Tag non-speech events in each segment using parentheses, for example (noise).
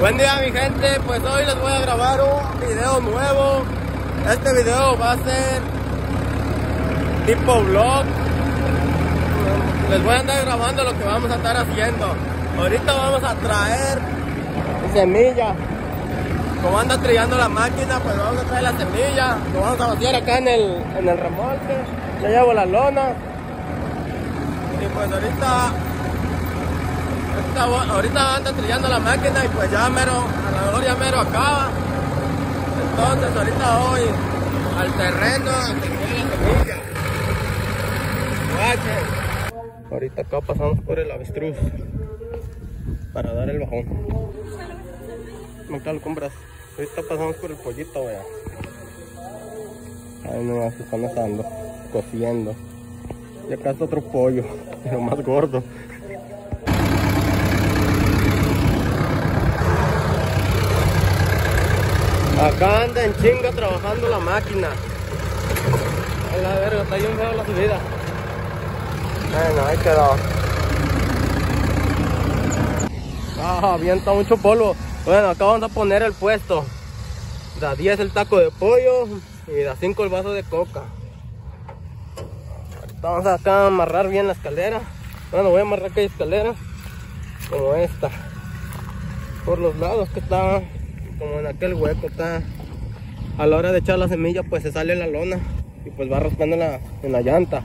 Buen día mi gente, pues hoy les voy a grabar un video nuevo. Este video va a ser tipo vlog. Les voy a andar grabando lo que vamos a estar haciendo. Ahorita vamos a traer semilla. Como anda trillando la máquina, pues vamos a traer la semilla. Lo vamos a vaciar acá en el, en el remolque. Ya llevo la lona. Y pues ahorita Ahorita, ahorita anda trillando la máquina y pues ya mero, a mejor ya mero acaba. Entonces ahorita voy al terreno tener la. Ahorita acá pasamos por el avestruz para dar el bajón. Lo compras. Ahorita pasamos por el pollito, vea. Ahí no se están asando, cociendo. Y acá está otro pollo, (laughs) pero más gordo. Acá anda en chinga trabajando la máquina. A la verga, está bien feo la subida. Bueno, ahí quedó. Ah, avienta mucho polvo. Bueno, acá vamos a poner el puesto. Da 10 el taco de pollo y da 5 el vaso de coca. Ahorita vamos acá a amarrar bien la escalera. Bueno, voy a amarrar aquella escalera como esta. Por los lados que está como en aquel hueco está. A la hora de echar la semilla pues se sale la lona y pues va raspando en la, en la llanta.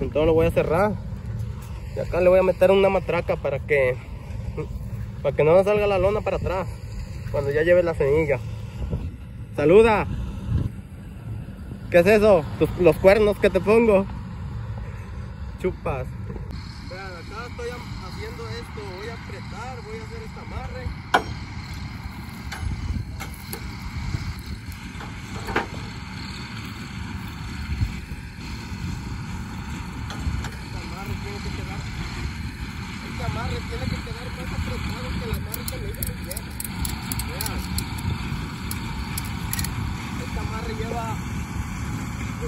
Entonces lo voy a cerrar. Y acá le voy a meter una matraca para que para que no salga la lona para atrás cuando ya lleve la semilla. Saluda. ¿qué es eso? los cuernos que te pongo. Chupas. Vean acá estoy haciendo esto voy a apretar voy a hacer amarre amarre tiene que quedar más apretado que el amarre que le hice bien. Vean. Esta amarre lleva un caldón de un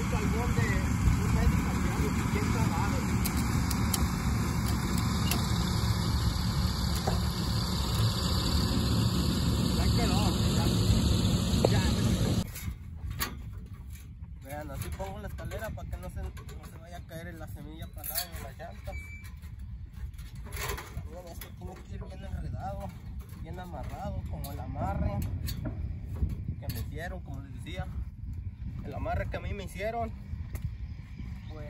mes y cambiado y bien clavado. Ya quedó, ya. ya. Vean, así pongo la escalera para que no se, no se vaya a caer en la semilla para lado de las llantas. Miren, esto tiene que ir bien enredado, bien amarrado, como el amarre que me hicieron, como les decía. El amarre que a mí me hicieron, pues...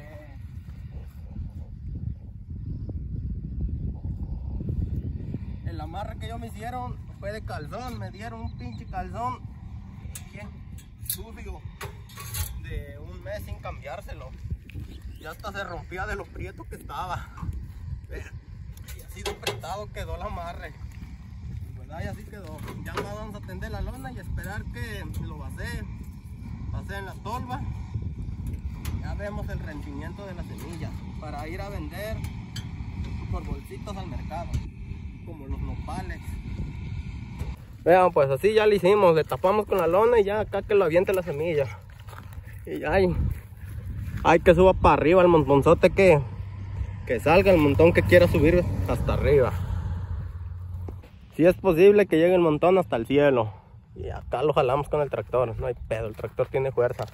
El amarre que yo me hicieron fue de calzón, me dieron un pinche calzón bien sucio de un mes sin cambiárselo. Y hasta se rompía de lo prieto que estaba. Y así de apretado quedó el amarre. Pues ahí así quedó. Ya vamos a tender la lona y esperar que lo vacee. Vacee en la tolva. Ya vemos el rendimiento de la semilla. Para ir a vender por bolsitos al mercado. Como los nopales. Vean, pues así ya lo hicimos. Le tapamos con la lona y ya acá que lo aviente la semilla. Y hay, hay que suba para arriba el montonzote que, que salga el montón que quiera subir hasta arriba. Si es posible que llegue el montón hasta el cielo. Y acá lo jalamos con el tractor. No hay pedo, el tractor tiene fuerza.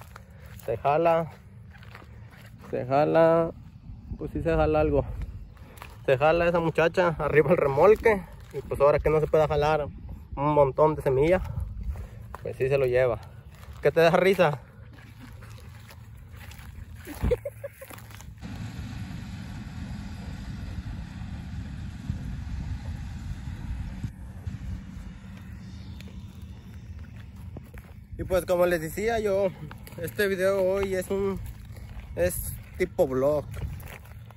Se jala. Se jala. Pues sí se jala algo. Se jala esa muchacha arriba el remolque. Y pues ahora que no se pueda jalar un montón de semilla. Pues sí se lo lleva. ¿Qué te da risa? Y pues como les decía yo, este video hoy es un es tipo vlog.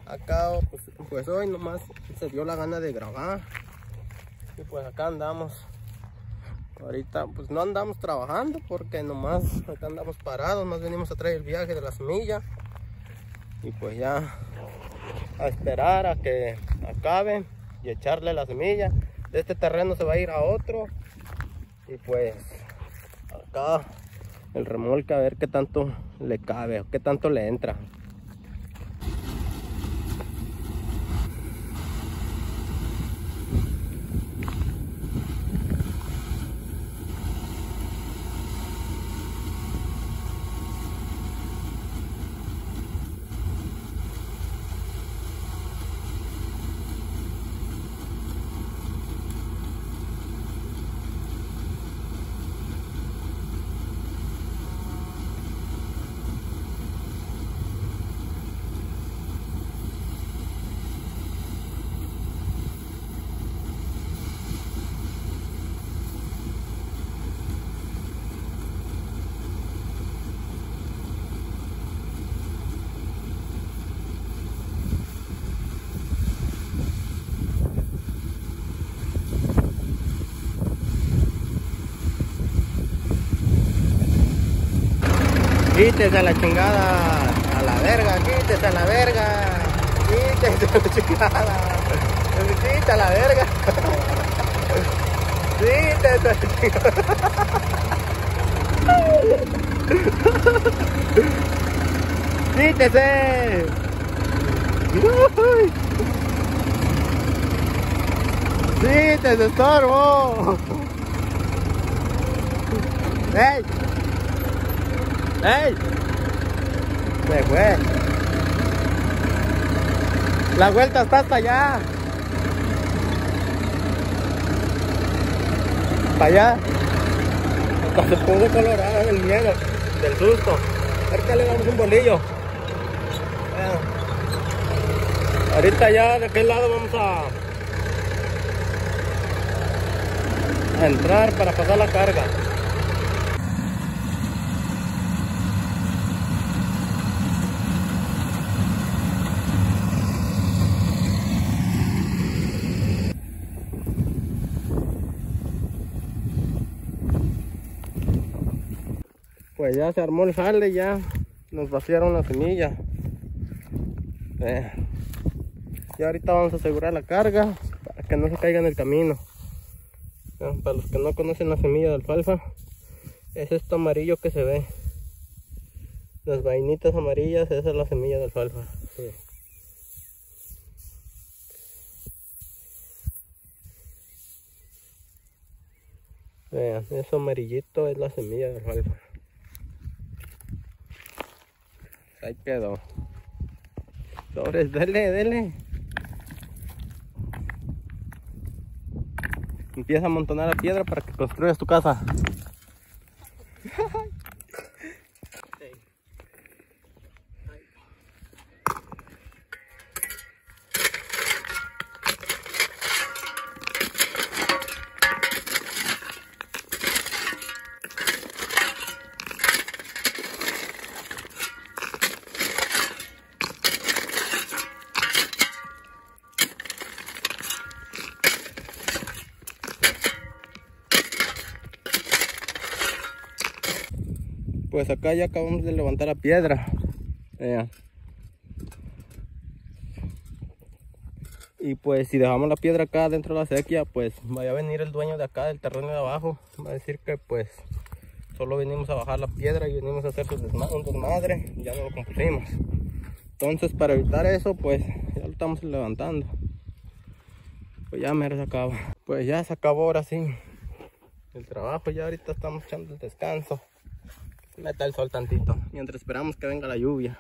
Acá pues, pues, hoy nomás se dio la gana de grabar. Y pues acá andamos. Ahorita pues no andamos trabajando porque nomás acá andamos parados, más venimos a traer el viaje de la semilla. Y pues ya a esperar a que acabe y echarle la semilla. De este terreno se va a ir a otro. Y pues acá el remolque a ver qué tanto le cabe qué tanto le entra. Quítese a la chingada, a la verga, quítese (laughs) a la verga, quítese a la chingada, quítese a la verga, quítese a la chingada. Quítese. Uy. Quítese, estorbo. ¡Ey! ¡Ey! Se fue. La vuelta está hasta allá. Para allá. Hasta se pongo colorado del miedo, del susto. Ahorita le damos un bolillo. Vean. Ahorita ya de aquel lado vamos a, a entrar para pasar la carga. Pues ya se armó el jale, ya nos vaciaron la semilla. Eh, Y ahorita vamos a asegurar la carga para que no se caiga en el camino. Eh, Para los que no conocen la semilla de alfalfa, es esto amarillo que se ve. Las vainitas amarillas, esa es la semilla de alfalfa. Vean, eso amarillito es la semilla de alfalfa. Ahí quedó. Sobres, dele, dele. Empieza a amontonar la piedra para que construyas tu casa. (laughs) Pues acá ya acabamos de levantar la piedra. Vean. Y pues si dejamos la piedra acá dentro de la sequía, pues vaya a venir el dueño de acá del terreno de abajo. Va a decir que pues solo venimos a bajar la piedra y venimos a hacer un desmadre. Ya no lo compusimos. Entonces para evitar eso, pues ya lo estamos levantando. Pues ya mero se acaba. Pues ya se acabó ahora sí. El trabajo ya ahorita estamos echando el descanso. Meta el sol tantito. Mientras esperamos que venga la lluvia.